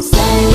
Say